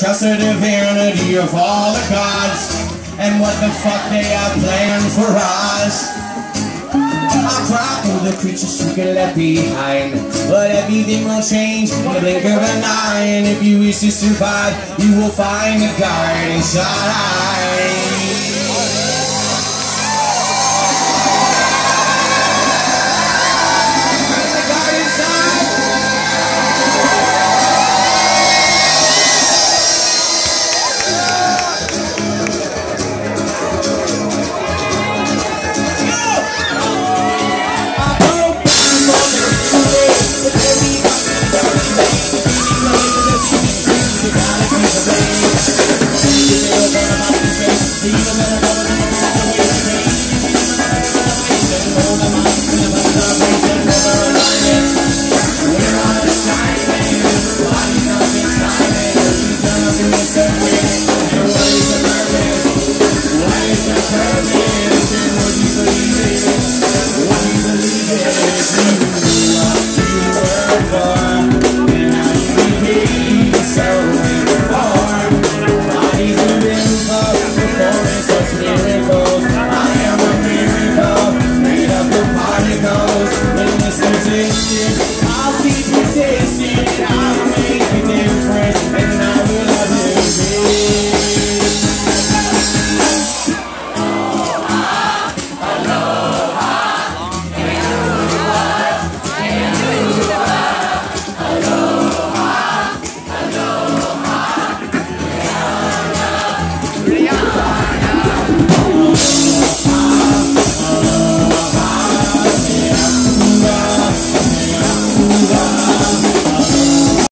trust the divinity of all the gods and what the fuck they have planned for us. I'll cry for the creatures you can left behind, but everything will change in the blink of an eye. And if you wish to survive, you will find a guardian shine. I'll keep you chasing.